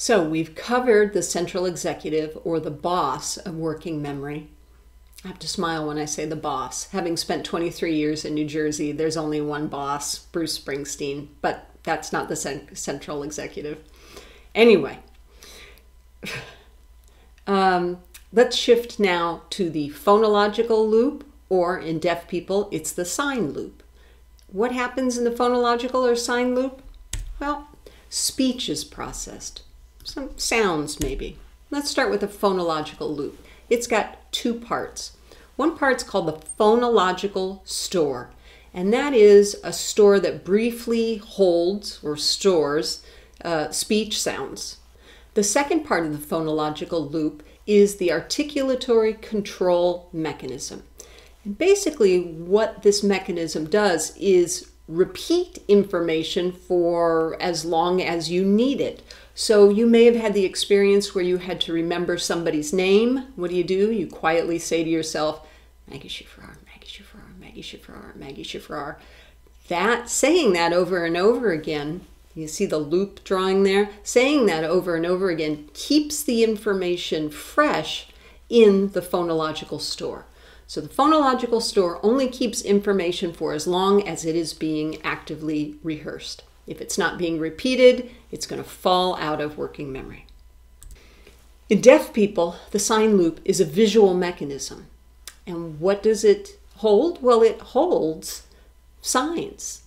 So we've covered the central executive or the boss of working memory. I have to smile when I say the boss. Having spent 23 years in New Jersey, there's only one boss, Bruce Springsteen, but that's not the central executive. Anyway, um, let's shift now to the phonological loop, or in deaf people, it's the sign loop. What happens in the phonological or sign loop? Well, speech is processed some sounds maybe. Let's start with the phonological loop. It's got two parts. One part's called the phonological store, and that is a store that briefly holds or stores uh, speech sounds. The second part of the phonological loop is the articulatory control mechanism. And basically, what this mechanism does is repeat information for as long as you need it. So you may have had the experience where you had to remember somebody's name. What do you do? You quietly say to yourself, Maggie Shiffrar, Maggie Shiffrar, Maggie Shiffrar, Maggie Shiffrar. That saying that over and over again, you see the loop drawing there? Saying that over and over again keeps the information fresh in the phonological store. So the phonological store only keeps information for as long as it is being actively rehearsed. If it's not being repeated, it's going to fall out of working memory. In deaf people, the sign loop is a visual mechanism. And what does it hold? Well, it holds signs,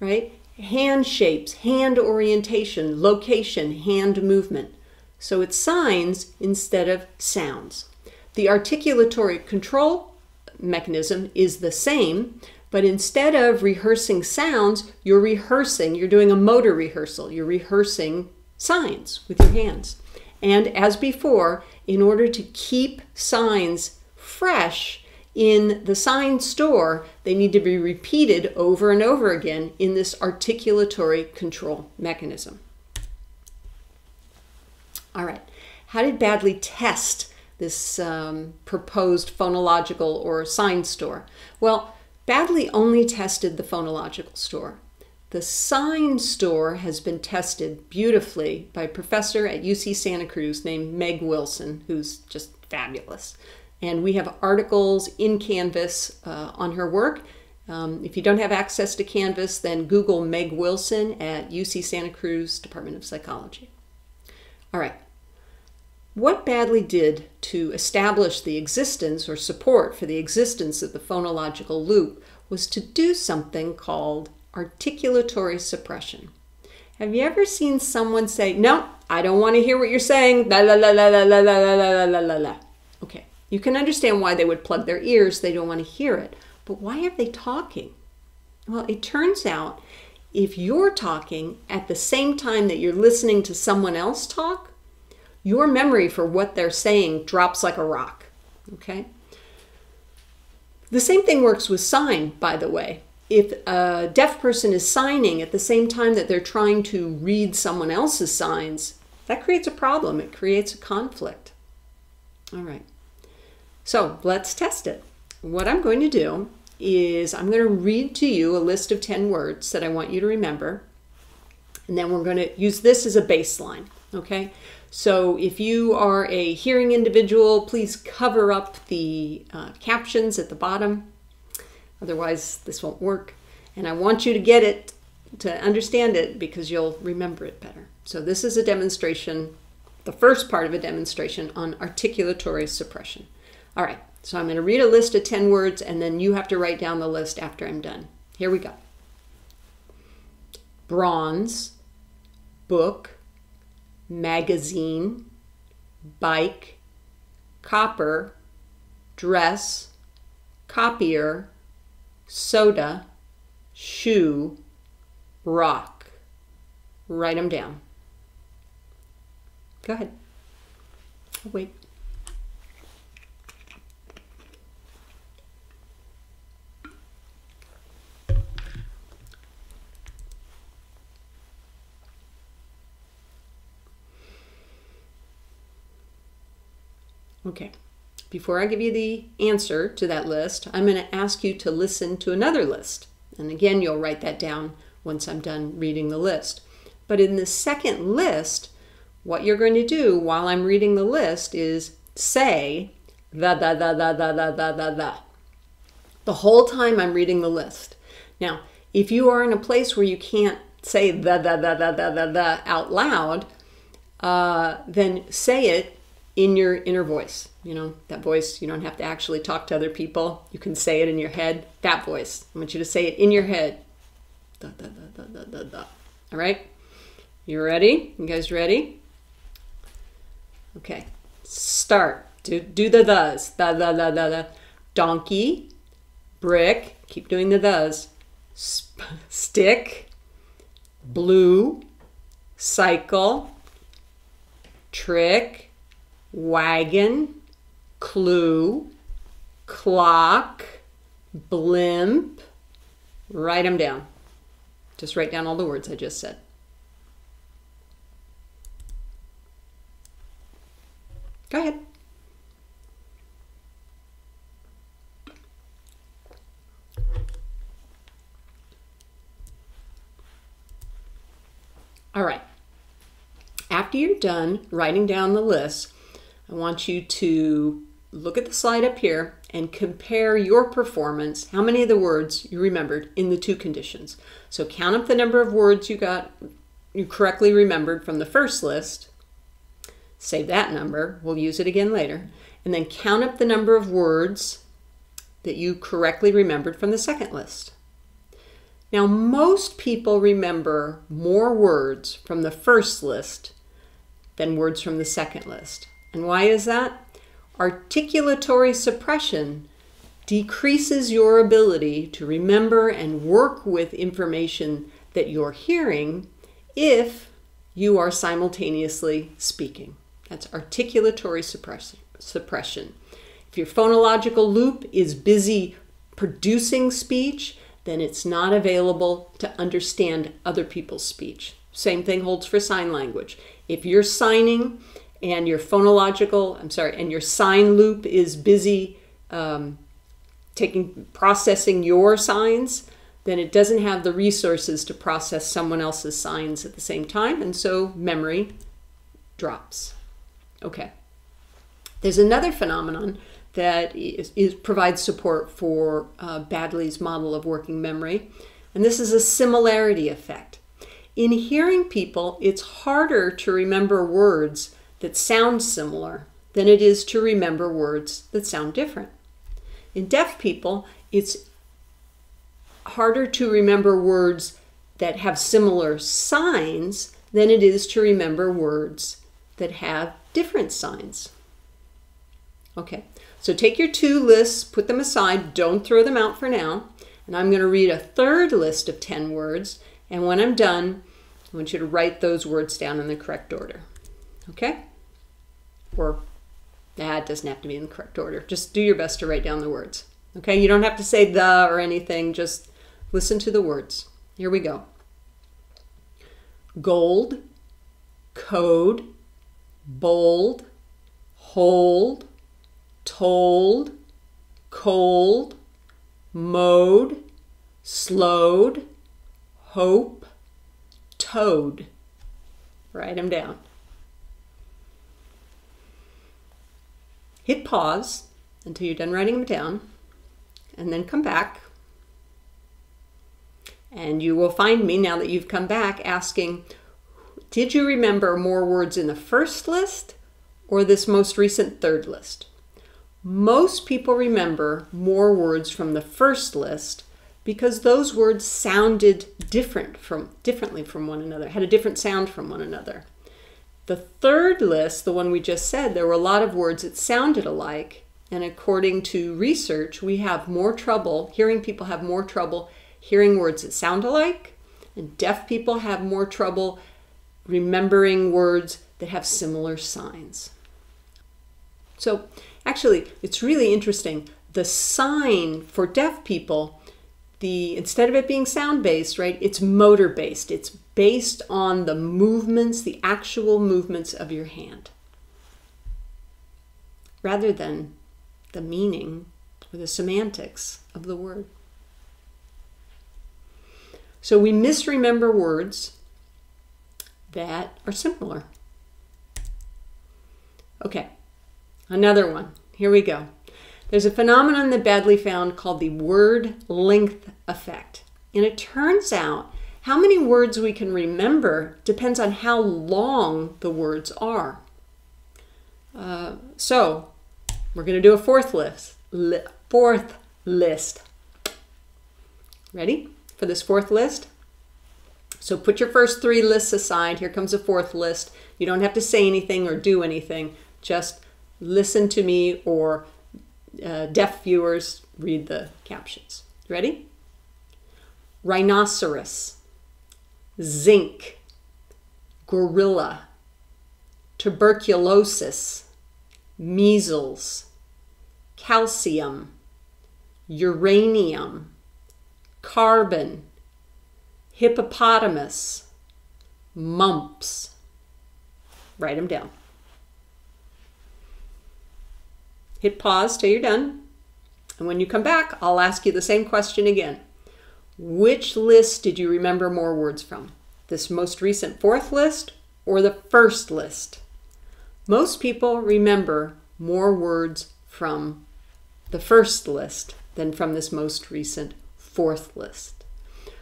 right? Hand shapes, hand orientation, location, hand movement. So it's signs instead of sounds. The articulatory control mechanism is the same, but instead of rehearsing sounds, you're rehearsing, you're doing a motor rehearsal. You're rehearsing signs with your hands. And as before, in order to keep signs fresh in the sign store, they need to be repeated over and over again in this articulatory control mechanism. All right, how did Baddeley test this um, proposed phonological or sign store? Well, Baddeley only tested the phonological store. The sign store has been tested beautifully by a professor at UC Santa Cruz named Meg Wilson, who's just fabulous. And we have articles in Canvas uh, on her work. Um, if you don't have access to Canvas, then Google Meg Wilson at UC Santa Cruz Department of Psychology. All right. What Baddeley did to establish the existence or support for the existence of the phonological loop was to do something called articulatory suppression. Have you ever seen someone say, No, I don't want to hear what you're saying? La la la la la la la la la la la. Okay, you can understand why they would plug their ears, they don't want to hear it. But why are they talking? Well, it turns out if you're talking at the same time that you're listening to someone else talk, your memory for what they're saying drops like a rock. Okay? The same thing works with sign, by the way. If a deaf person is signing at the same time that they're trying to read someone else's signs, that creates a problem. It creates a conflict. All right. So let's test it. What I'm going to do is I'm going to read to you a list of 10 words that I want you to remember. And then we're going to use this as a baseline. Okay? So if you are a hearing individual, please cover up the uh, captions at the bottom. Otherwise, this won't work. And I want you to get it, to understand it, because you'll remember it better. So this is a demonstration, the first part of a demonstration on articulatory suppression. All right, so I'm going to read a list of 10 words, and then you have to write down the list after I'm done. Here we go. Bronze, book, magazine, bike, copper, dress, copier, soda, shoe, rock. Write them down. Go ahead. wait. Okay, before I give you the answer to that list, I'm going to ask you to listen to another list. And again, you'll write that down once I'm done reading the list. But in the second list, what you're going to do while I'm reading the list is say the, the, the, the, the, the, the, the, the. The whole time I'm reading the list. Now, if you are in a place where you can't say the, the, the, the, the, the, out loud, uh, then say it in your inner voice. You know, that voice, you don't have to actually talk to other people. You can say it in your head. That voice. I want you to say it in your head. Da, da, da, da, da, da. All right? You ready? You guys ready? Okay. Start. Do, do the thes. Da, da, da, da, da. Donkey. Brick. Keep doing the thes. Sp- stick. Blue. Cycle. Trick wagon, clue, clock, blimp. Write them down. Just write down all the words I just said. Go ahead. All right. After you're done writing down the list, I want you to look at the slide up here and compare your performance, how many of the words you remembered in the two conditions. So count up the number of words you got, you correctly remembered from the first list. Save that number, we'll use it again later. And then count up the number of words that you correctly remembered from the second list. Now, most people remember more words from the first list than words from the second list. And why is that? Articulatory suppression decreases your ability to remember and work with information that you're hearing if you are simultaneously speaking. That's articulatory suppression. If your phonological loop is busy producing speech, then it's not available to understand other people's speech. Same thing holds for sign language. If you're signing and your phonological, I'm sorry, and your sign loop is busy um, taking processing your signs, then it doesn't have the resources to process someone else's signs at the same time, and so memory drops. Okay. There's another phenomenon that is, is provides support for uh, Baddeley's model of working memory, and this is a similarity effect. In hearing people, it's harder to remember words that sound similar than it is to remember words that sound different. In deaf people, it's harder to remember words that have similar signs than it is to remember words that have different signs. Okay, so take your two lists, put them aside, don't throw them out for now. And I'm going to read a third list of 10 words. And when I'm done, I want you to write those words down in the correct order. Okay? Or that it doesn't have to be in the correct order. Just do your best to write down the words. Okay, you don't have to say the or anything, just listen to the words. Here we go gold, code, bold, hold, told, cold, mode, slowed, hope, toad. Write them down. Hit pause until you're done writing them down, and then come back. And you will find me now that you've come back asking, did you remember more words in the first list or this most recent third list? Most people remember more words from the first list because those words sounded different from differently from one another, had a different sound from one another. The third list, the one we just said, there were a lot of words that sounded alike. And according to research, we have more trouble, hearing people have more trouble hearing words that sound alike, and deaf people have more trouble remembering words that have similar signs. So, actually, it's really interesting. The sign for deaf people the instead of it being sound based, right, it's motor based. It's based on the movements, the actual movements of your hand, rather than the meaning or the semantics of the word. So we misremember words that are similar. Okay, another one. Here we go. There's a phenomenon that Baddeley found called the word length effect. And it turns out how many words we can remember depends on how long the words are. Uh, so we're going to do a fourth list. Li fourth list. Ready for this fourth list? So put your first three lists aside. Here comes a fourth list. You don't have to say anything or do anything. Just listen to me or uh, deaf viewers read the captions. Ready? Rhinoceros, zinc, gorilla, tuberculosis, measles, calcium, uranium, carbon, hippopotamus, mumps. Write them down. Hit pause till you're done. And when you come back, I'll ask you the same question again. Which list did you remember more words from? This most recent fourth list or the first list? Most people remember more words from the first list than from this most recent fourth list.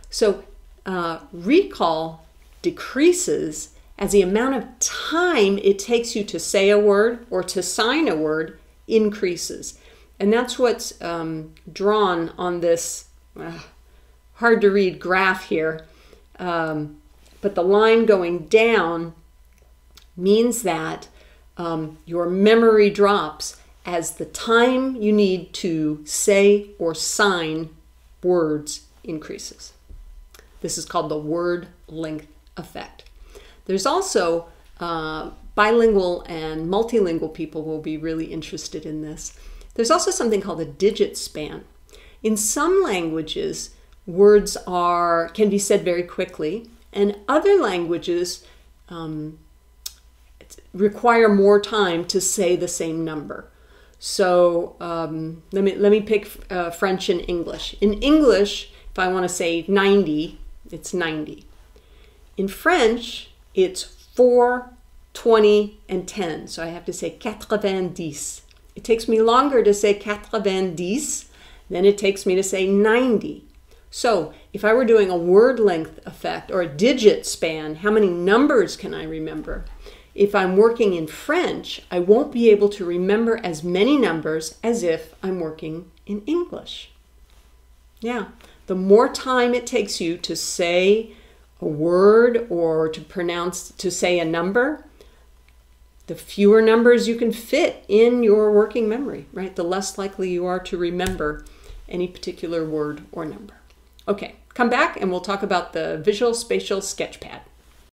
So uh, recall decreases as the amount of time it takes you to say a word or to sign a word increases. And that's what's um, drawn on this uh, hard to read graph here. Um, but the line going down means that um, your memory drops as the time you need to say or sign words increases. This is called the word length effect. There's also uh, bilingual and multilingual people will be really interested in this. There's also something called a digit span. In some languages, words are can be said very quickly, and other languages um, require more time to say the same number. So um, let me let me pick uh, French and English. In English, if I want to say 90, it's 90. In French, it's 4 20, and 10. So I have to say 90. It takes me longer to say 90 than it takes me to say 90. So if I were doing a word length effect or a digit span, how many numbers can I remember? If I'm working in French, I won't be able to remember as many numbers as if I'm working in English. Yeah, the more time it takes you to say a word or to pronounce, to say a number, the fewer numbers you can fit in your working memory, right? The less likely you are to remember any particular word or number. Okay, come back and we'll talk about the Visual Spatial Sketchpad.